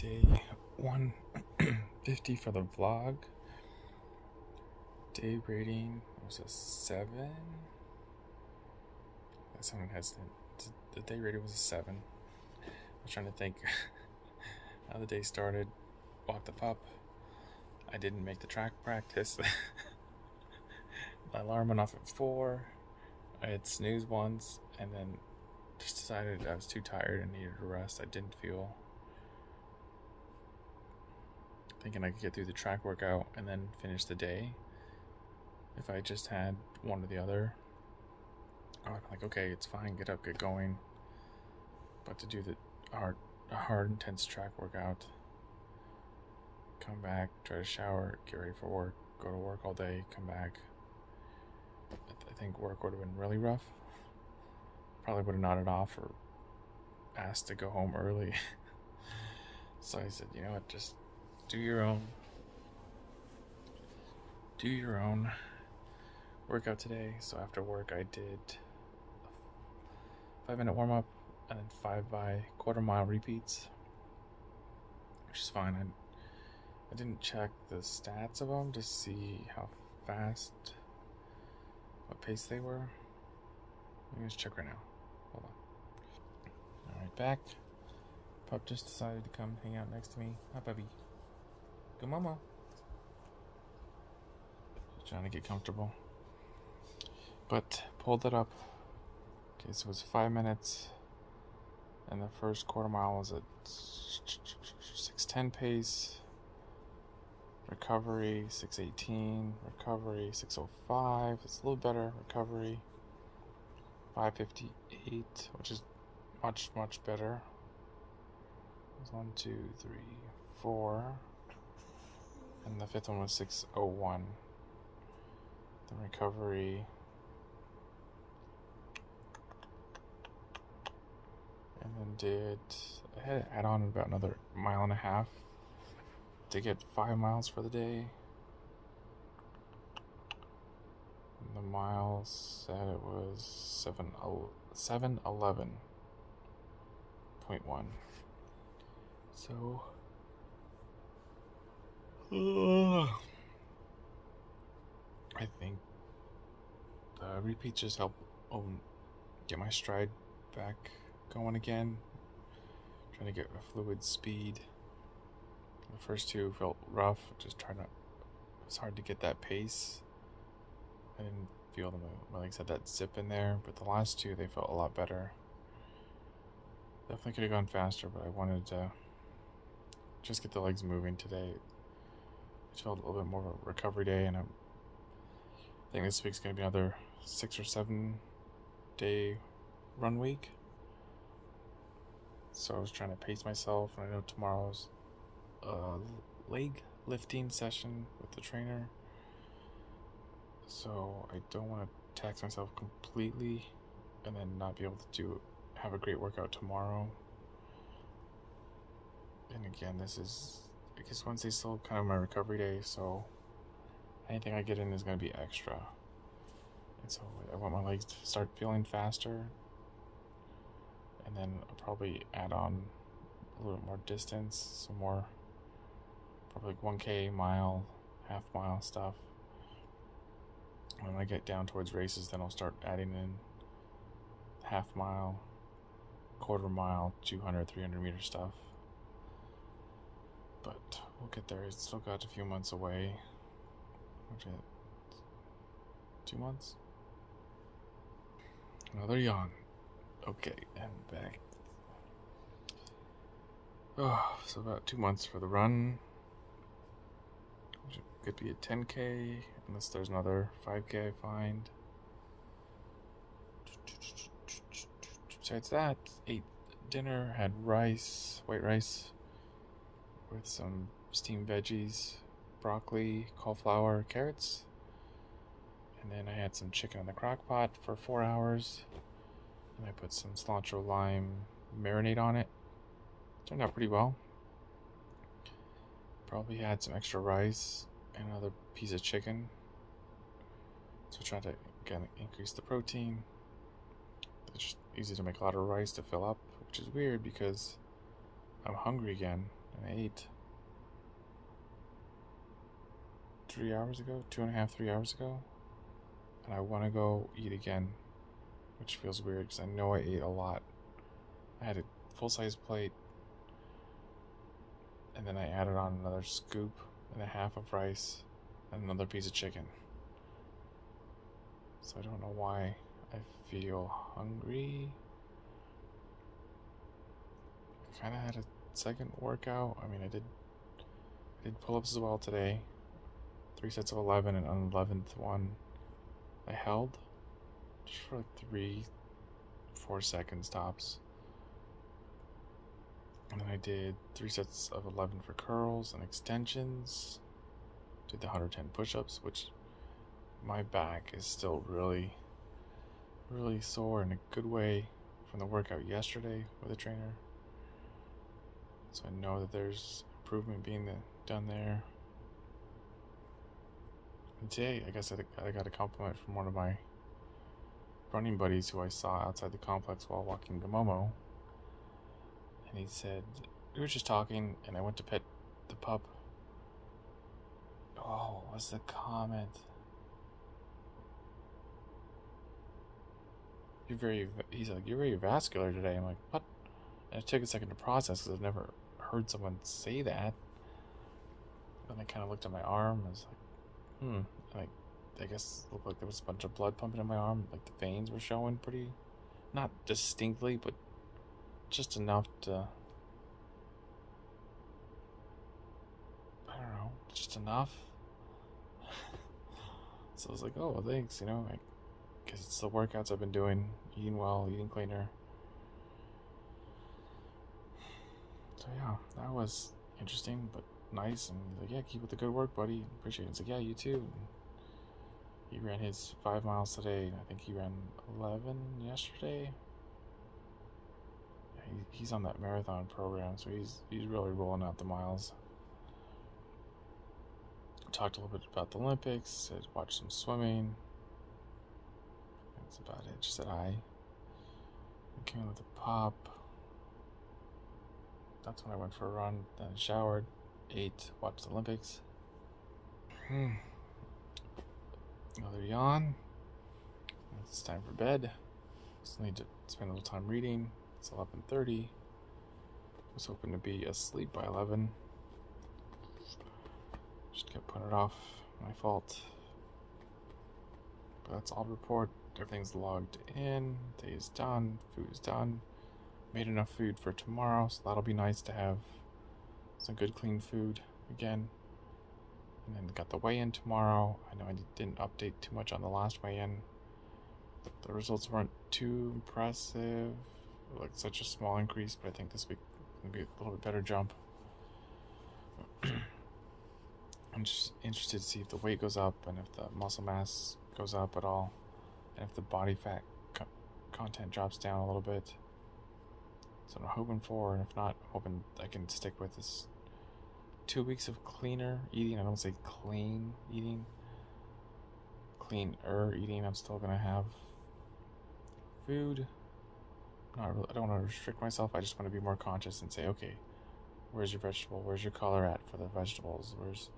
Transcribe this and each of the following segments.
day 150 for the vlog. Day rating was a 7. That sounded hesitant. The day rating was a 7. I was trying to think how the day started. Walked the pup. I didn't make the track practice. My alarm went off at 4. I had snooze once and then just decided I was too tired and needed a rest. I didn't feel thinking I could get through the track workout and then finish the day. If I just had one or the other, I'm like, okay, it's fine, get up, get going. But to do the hard, hard, intense track workout, come back, try to shower, get ready for work, go to work all day, come back. I think work would have been really rough. Probably would have nodded off or asked to go home early. so I said, you know what, just do your own do your own workout today. So after work I did a five minute warm up and then five by quarter mile repeats. Which is fine. I I didn't check the stats of them to see how fast what pace they were. Let me just check right now. Hold on. Alright, back. Pup just decided to come hang out next to me. Hi, puppy. Good mama. Trying to get comfortable. But pulled it up. Okay, so it's five minutes. And the first quarter mile was at 610 pace. Recovery 618. Recovery 605. It's a little better. Recovery 558, which is much, much better. One, two, three, four and the fifth one was 601. The recovery. And then did I had to add on about another mile and a half to get five miles for the day. And the miles said it was seven seven eleven So I think the repeats just help um, get my stride back going again. Trying to get a fluid speed. The first two felt rough, just trying to. It was hard to get that pace. I didn't feel them. My legs had that zip in there, but the last two they felt a lot better. Definitely could have gone faster, but I wanted to just get the legs moving today. It felt a little bit more of a recovery day, and I think this week's going to be another six or seven day run week. So I was trying to pace myself, and I know tomorrow's a leg lifting session with the trainer. So I don't want to tax myself completely and then not be able to do have a great workout tomorrow. And again, this is I guess Wednesday's still kind of my recovery day, so anything I get in is going to be extra. And so I want my legs to start feeling faster. And then I'll probably add on a little bit more distance, some more, probably like 1k, mile, half mile stuff. When I get down towards races, then I'll start adding in half mile, quarter mile, 200, 300 meter stuff but we'll get there. It's still got a few months away. Two months? Another yawn. Okay, and back. Oh, so about two months for the run. Which could be a 10k, unless there's another 5k I find. Besides that, ate dinner, had rice, white rice, with some steamed veggies, broccoli, cauliflower, carrots. And then I had some chicken in the crock pot for four hours. And I put some cilantro lime marinade on it. Turned out pretty well. Probably had some extra rice and another piece of chicken. So trying to again increase the protein. It's just easy to make a lot of rice to fill up, which is weird because I'm hungry again ate three hours ago, two and a half, three hours ago, and I want to go eat again, which feels weird because I know I ate a lot. I had a full size plate, and then I added on another scoop and a half of rice and another piece of chicken. So I don't know why I feel hungry. I kind of had a second workout. I mean, I did I did pull-ups as well today. Three sets of 11 and the 11th one I held just for like 3 4 seconds tops. And then I did 3 sets of 11 for curls and extensions. Did the 110 push-ups, which my back is still really really sore in a good way from the workout yesterday with a trainer. So I know that there's improvement being done there. And today, I guess I got a compliment from one of my running buddies who I saw outside the complex while walking to Momo. And he said, We were just talking, and I went to pet the pup. Oh, what's the comment? You're very, he's like, You're very vascular today. I'm like, What? And it took a second to process because I've never heard someone say that. Then I kind of looked at my arm. I was like, hmm. I guess looked like there was a bunch of blood pumping in my arm. Like the veins were showing pretty, not distinctly, but just enough to. I don't know, just enough. so I was like, oh, thanks, you know, like, because it's the workouts I've been doing, eating well, eating cleaner. Yeah, that was interesting, but nice. And he's like, yeah, keep up the good work, buddy. Appreciate it. He's like, yeah, you too. And he ran his five miles today. I think he ran 11 yesterday. Yeah, he, he's on that marathon program, so he's he's really rolling out the miles. Talked a little bit about the Olympics. Said watched some swimming. That's about it. Just said hi. Came with a pop. That's when I went for a run, then showered, ate, watched the Olympics. Hmm. Another yawn. It's time for bed. Still need to spend a little time reading. It's 11:30. Was hoping to be asleep by 11. Just kept putting it off. My fault. But that's all report. Everything's logged in. Day is done. Food is done. Made enough food for tomorrow, so that'll be nice to have some good clean food again. And then got the weigh-in tomorrow. I know I didn't update too much on the last weigh-in. The results weren't too impressive. Like such a small increase, but I think this week will be a little bit better jump. I'm just interested to see if the weight goes up and if the muscle mass goes up at all, and if the body fat co content drops down a little bit. So I'm hoping for, and if not, hoping I can stick with this two weeks of cleaner eating. I don't say clean eating, cleaner eating. I'm still gonna have food. Not really, I don't want to restrict myself. I just want to be more conscious and say, okay, where's your vegetable? Where's your color at for the vegetables? Where's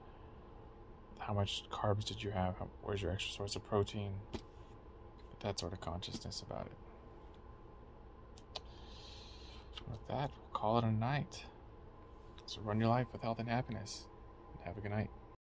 how much carbs did you have? How, where's your extra source of protein? That sort of consciousness about it. With that, we'll call it a night. So run your life with health and happiness. And have a good night.